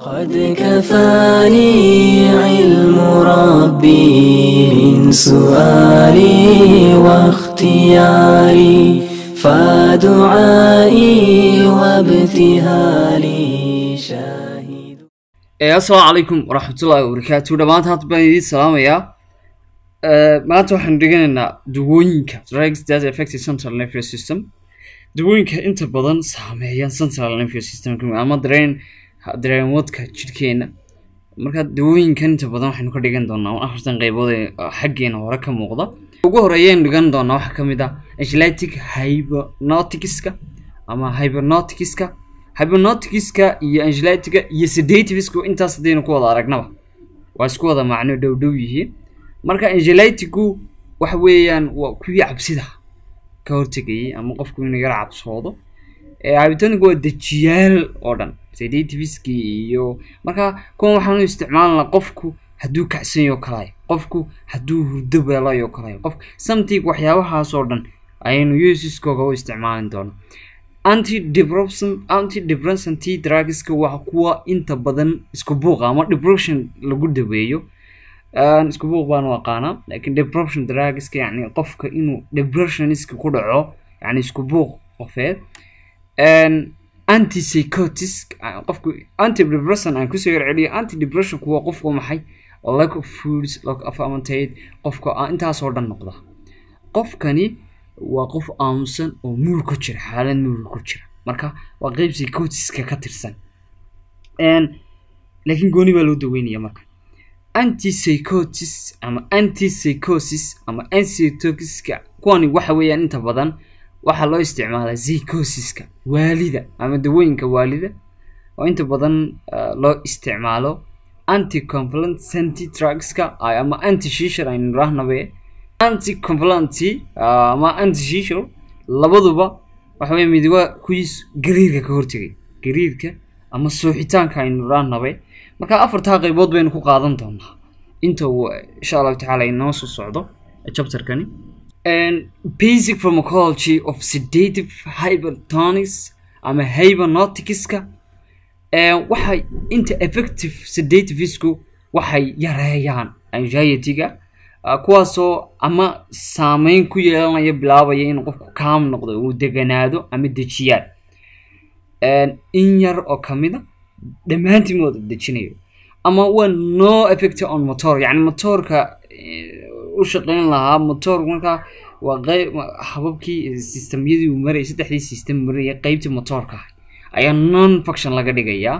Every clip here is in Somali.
قد كفاني علم ربي من سؤالي واختياري فدعائي وابتهالي شاهد. إيه، السلام عليكم ورحمة الله وبركاته. دمانت هاتبان يدي السلام يا. إيه، ما توحن رجعنا دوينك درجز داز افكت سنترال نيفيو سيستم دوينك أنت بضن سامي يا سنترال نيفيو سيستم كم أما درين dareenwadka jidhkeena. Marka dawooyinkan inta badan waxaynu ka dhigan doonaa afartan qeybood ee xaggeena hore ka muuqda ugu horeeyaynu dhigan doonaa waxaa ka mid ah angelytic hypnoticska ama hypnoticska. Hypnoticska iyo angelytica iyo sedativeska intaas haddaynu ku wada aragnaba. Waa isku wada macno dhow dhow yihiin. Marka angelytigu waxa weeyaan waa kuwii cabsida ka hortegayay ama qofku inuu yara cabsoodo hypnotic waa dejiyaal oo dhan. Sedativeski iyo marka kuwan waxaanu isticmaalnaa qofku hadduu kacsanyo kalayo qofku hadduu hurdo beelayo kalayo qof something waxyaabahaas dhan ayaynu usiskooga u isticmaalin doona antidepressant antidepressant drugska waa kuwa inta badan isku buuqa ama depression lagu daweeyo. Isku buuq baan u aqaanaa laakiin depression drugska yani qofka inuu depressioniska ku dhaco yani isku buuq qofeed antipsychotis qofku antidepressant aan ku soo yarceliyo antidepression kuwa qofku maxay? Of foods of appetite qofka intaasoo dhan noqda. Qofkani waa qof aamusan oo muur ku jira xaalad muur ku jira. Marka waa qeyb psychotiska ka tirsan. Laakiin gooni baa loo daweynaya marka. Antipsychotis ama antipsychosis ama ancytoxiska kuwani waxa weeyaan inta badan waxaa loo isticmaalaa psychosiska waalida ama dawooyinka waalida oo inta badan loo isticmaalo anticomplantant drugska ama antishisher aynu rahnabe anticomplanty ama antishisher labaduba waxa weye mid waa kuwiis gariirka ka hortegay gariirka ama suuxitaanka aynu rahnabay marka afartaa qeybood baynu ku qaadan doonaa. Inta uu insha allahu tacaala inoo soo socdo chapterkani basic pharmacology of sedative hypertonics ama hypnoticska waxay inta effective sedativesku waxay yareeyaan anxietyga kuwaasoo ama saameyn ku yeelanaya bilaabaya inuu qofku kaam noqdo uu deganaado ama dejiyaan. In yar oo kamida dhammaantiin wada dejinayo. Ama waa no effect on motor yani motoorka u shaqeyn lahaa motor markaa waa qeyb hababkii systemyadii uu marayay saddexdii system maraya qeybtii motoorka ah ayaa non function laga dhigayaa.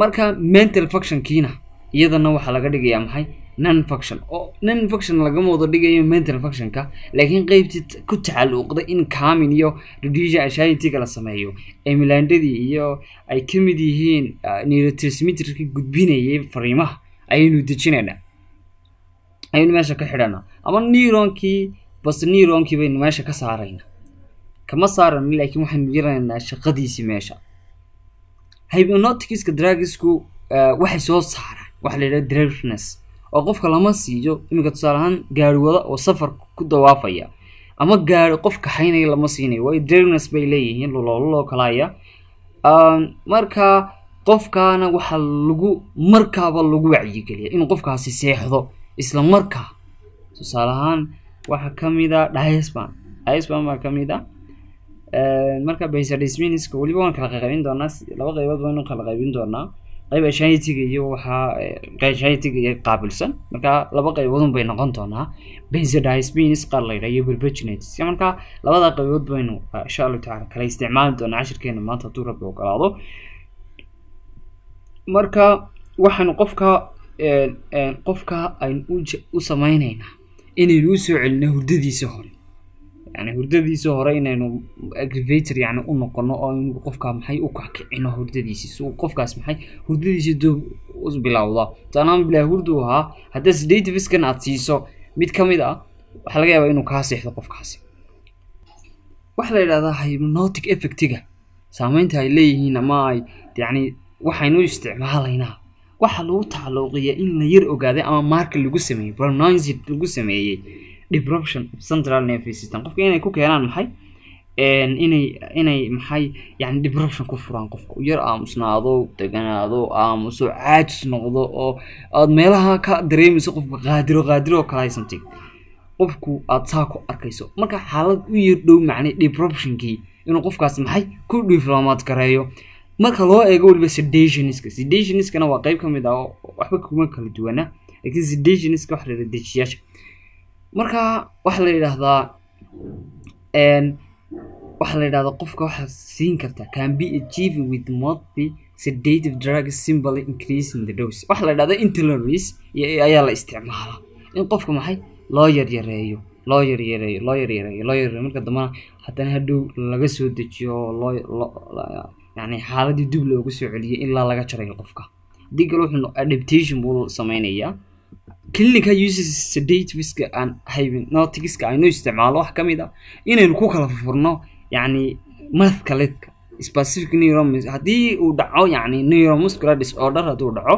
Marka mental functionkiina iyadana waxaa laga dhigayaa maxay? Non function oo non function lagama wada dhigayo mental functionka laakiin qeybtii ku tacalluqda in camin iyo reduction anxietyga la sameeyo ee milandadii iyo ay ka mid yihiin neurotransmitterki gudbinayay fariimaha ayaynu dejinaynaa ayaynu meesha ka xidhanaa ama neuronkii bas neuronkii baynu meesha ka saaraynaa kama saarano laakiin waxaynu yaraynaa shaqadiisii meesha. Hypnoticska drugsku waxay soo saaraan. Waxa la yidhaha drowsiness. Oo qofka lama siiyo iminka tusaale ahaan gaari wada oo safar ku dawaafaya. Ama gaari qof kaxaynaya lama siinayo waayo drowsiness bay leeyihiin loloololoo kalaya marka qofkaana waxaa lagu markaaba lagu wacyigeliya inuu qofkaasi seexdo isla markaa tusaale ahaan waxaa ka mid a diasban diasban baa ka mid a marka basadisminiska weliba waan kala qaybin doonaa. Laba qaybood baynu kala qaybin doonaa. Qayb ashanitiga iyo waxaa ashanitiga iyo qaabilsan. Marka laba qayboodun bay noqon doonaa. La yidhaha iyo barbaginates marka labada qaybood baynu insha allahu tacala kala isticmaali doonaa cashirkeena maanta hadduu rabbi ogolaado marka waxaanu qofka qofka aynu u sameyneynaa inaynu u soo celino hurdadiisa hore. Yani hurdadiisa hore inaynu agrivator yani u noqono oo in qofka maxay u kakicino hurdadiisi si uu qofkaas maxay hurdadiisi doob u bilowda. Taanaan bilaa hurdu ahaa haddaa sedativiskan aad siiso mid ka mid ah waxaa laga yaabaa inuu kaa seexdo qofkaasi waxaa la yidhahdaa hypnotic effectiga. Saameynta ay leeyihiin ama ay yani waxaynu isticmaalaynaa waxaa lagu tacalluqiyaa in la yar ogaaday ama marka lagu sameeyey pronounced lagu sameeyey disruption of central nervous system. Qofka inay ku keenaan maxay? Inay inay maxay? Yani depression ku furaan qofka. Yar aamusnaado deganaado aamuso caajis noqdo oo aad meelaha ka dareemayso qofka qaadiro qaadiro kale haysanti qofku aad saa ku arkayso. Marka xaalad u yar dhow macnay depressionkii inuu qofkaas maxay ku diflomaad gareeyo marka loo eego weliba sedationiska sedationiskana waa qeyb ka mid ah waxba kuma kala duwana. Laakiin sedationiska waxa la dejiyaasha marka waxaa la yidhaahdaa waxaa la yidhahdaa qofka waxaa siin kartaa can be achieving with multi sedative drugs simply increasing the dose. Waxaa la yidhahdaa intolerance ayaa la isticmaalaa in qofka maxay? Loo yaryareeyo loo yaryareeyo loo yaryareeyo loo yaryareeyo. Marka dambana haddana hadhow laga soo dejiyo loo yani xaaladii dib loogu soo celiyay ilaa laga jarayo qofka. Haddii wuxuu adaptation buu sameynayaa clinica uses sedativeska aan hypnoticska aynu isticmaalo wax ka mid ah. Inaynu ku kala furno yacni mathkaledka specific neuromus haddii uu dhaco yacni neuromuscular disorder hadduu dhaco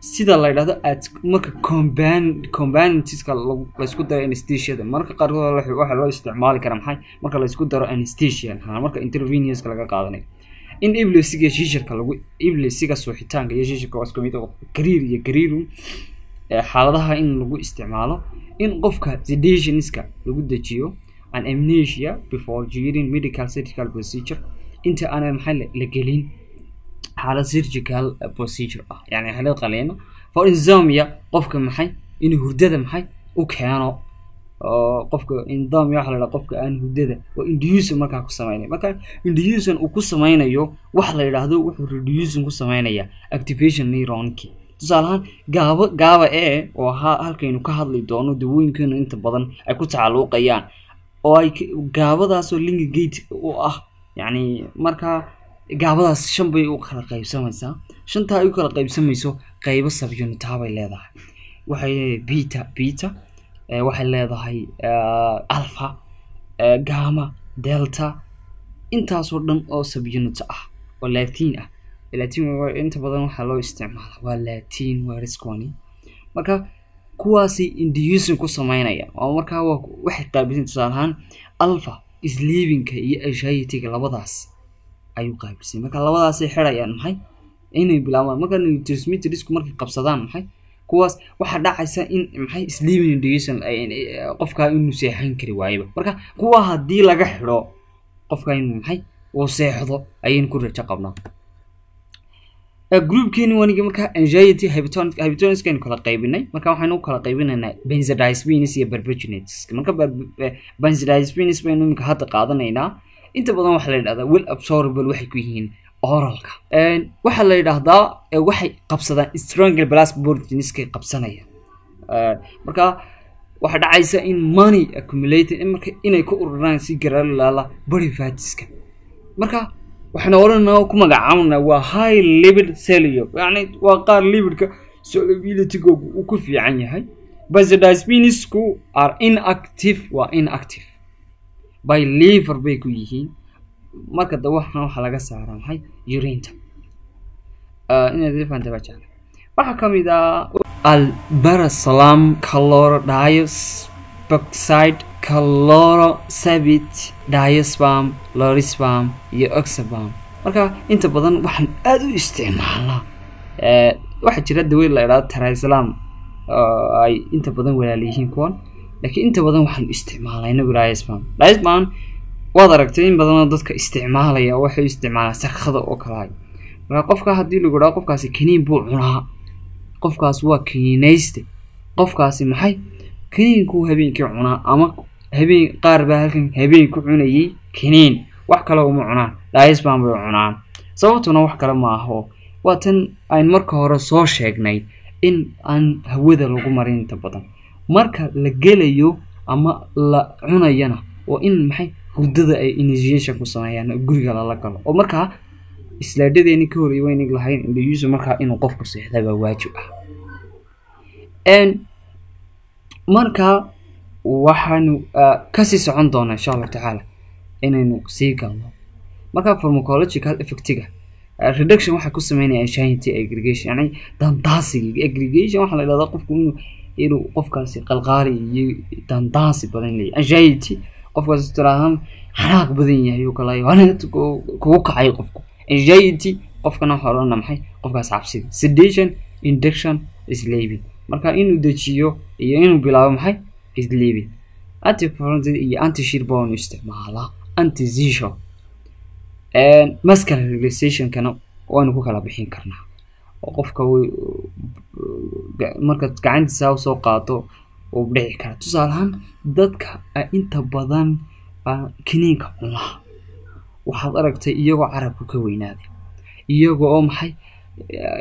sida la yidhahdo at marka comban combanitiska laysku daro anestesiada marka qaarkood waxaa loo isticmaali karaa maxay? Marka laysku daro anesthesia marka intervenouska laga qaadanayo in iblesiga shiishirka lagu iblesiga suuxitaanka iyo shiishirka waa isku mid gariir iyo gariiru xaaladaha in lagu isticmaalo. In qofka sedationiska lagu dejiyo an amnesia before during medical surgical procedure. Inta aanan maxay la gelin xaalad surgical procedure ah. Yani xaalad qaleeno for insomnia qofka maxay? Inuu hurdada maxay? U keeno. Oo qofka insomnia waxa la qofka aan hurdada oo inducer markaa ku sameynaya marka inducer uu ku sameynayo wax la yidhaahdo wuxuu reducing ku sameynaya activation neuronki tusaale ahaan gaabo gaaba ee oo halkaynu ka hadli doono dawooyinkeenu inta badan ay ku tacalluqayaan oo ay gaabadaasoo linga gate u ah. Yacni markaa gaabadaas shan bay u kala qaybsamaysaa. Shantaa ay u kala qaybsamayso qaybo sabyunitaa bay leedahay. Waxay beta beta waxay leedahay alpha gama delta intaasoo dhan oo sabyunita ah oo latin ah. Latin inta badan waxaa loo isticmaala waa latin warisconi marka kuwaasi inducing ku sameynaya oo markaa waa waxay qaabilsan tusaale ahaan alpha sleepinka iyo anxietyga labadaas ayuu qaabilsay marka labadaasay xidhayaan maxay? Inay bilaabaan. Marka neurotransmittersku markay qabsadaan maxay? Kuwaas waxaa dhacaysa in maxay? Sleeping inducation qofkaa inuu seexan kari waayaba marka kuwa haddii laga xidho qofka inuu maxay? Uu seexdo ayaynu ku rajo qabnaa groupkeeni wanigi markaa anxiety hypotoniskaynu kala qaybinay. Marka waxaynu u kala qaybinaynaa benzodiazepines iyo barbiturates marka benzodiazepines baynu iminka hadda qaadanaynaa inta badan waxaa la yidhahdaa well absorbable waxay ku yihiin oralka. Waxaa la yidhaahdaa waxay qabsadaan strangle plus proteiniskay qabsanayaan. Marka waxaa dhacaysa in money accumulated marka inay ku ururaan si garaalalaala body fatiska marka waxaan odhanaa ku magacaabnaa waa high libid celio yani waa qaar libidka solubilitygoogu uu ku fiican yahay benzodiazepinesku are inactive waa inactive by liver bay ku yihiin. Marka da waxna waxaa laga saaraa maxay? Urinta jecla waxaa ka mid ah albarasalam calorodios boxide calorosabit diaspam lorisbam iyo oxabam marka inta badan waxaan aada u isticmaalnaa. Waxaa jira dawey la idhahdo trislam ay inta badan walaalayihiin kuwan laakiin inta badan waxaan isticmaalnaa inagu diaspam waad aragtay in badanoo dadka isticmaalaya waxay isticmaalaan sarkada oo kalahay marka qofka haddii lagu dhaho qofkaasi kaniin buu cunaa. Qofkaas waa kaniinayste qofkaasi maxay? Kaniinkuu habeenkii cunaa ama habeen qaar baa halkan habeen ku cunayay kaniin wax kale uma cunaan. Diasban bay cunaan. Sababtuna wax kale ma aho. Waa tan ayn marka hore soo sheegnay in aan hawada lagu marin badan marka la gelayo ama la cunayana waa in maxay hurdada ay initiation ku sameeyaan guriga lala galo. Oo markaa islaadhadeeni ka horey waynig lahayn indayuusu markaa inuu qofku seexda baa waajib ah. Markaa waxaanu ka sii socon doonaa insha allahu tacaala inaynu sii galno. Markaa pharmacological effectiga reduction waxaa ku sameynaya anxiety aggregation yani dandaasiga aggregation waxaa la yidhahdaa qofku inuu inuu qofkaasi qalqaali iyo dandaasi badan leeyahy anxiety qofkaas tiraahdan xanaaq badan yahay oo kale waana kugu kacay qofku. Anxiety qofkana waxa odhana maxay? Qofkaas cabsida. Sedation induction sleeping marka inuu dejiyo iyo inuu bilaabo maxay? Sleeping anticonvulsant iyo antishir baa inu isticmaalaa antizisho muscular relaxationkana waanu ku kala bixin karnaa. Oo qofka markaad gacantiisa u soo qaato uu dhici kara tusaale ahaan dadka inta badan kiniinka cunaa waxaad aragtay iyagoo carabku ka weynaaday iyagoo oo maxay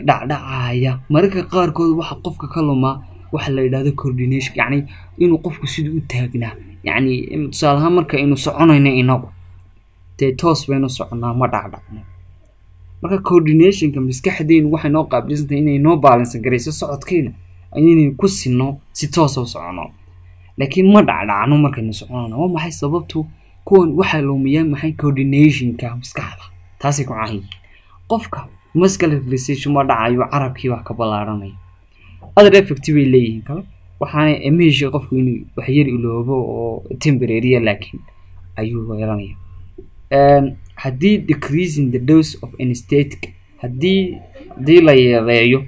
dhacdhacaya. Mararka qaarkood waxa qofka ka lumaa waxa la yidhahdo coordination. Yacni inuu qofku siduu u taagnaa. Yacni tusaale ahaan marka aynu soconayno inagu dee toos baynu soconnaa ma dhacdhacno marka coordinationka maskaxdeynu waxay noo qaabilsantahay inay noo baalansan garayso socodkeyna inaynu ku sinno si toosa u socono. Laakiin ma dhacdhacno markaynu soconayno waa maxay sababtu? Kuwan waxay lumiyaan maxay coordinationka maskaxda? Taasay ku caahiyiin qofka muscular ma dhacayo carabkii wax ka ballaaranaya other effect bay leeyihiin kale waxaana meesha qofku inuu wax yar iloobo oo temporarya laakiin ayuu yeelanaya haddii decreasing the dose of anesthetic haddii la yareeyo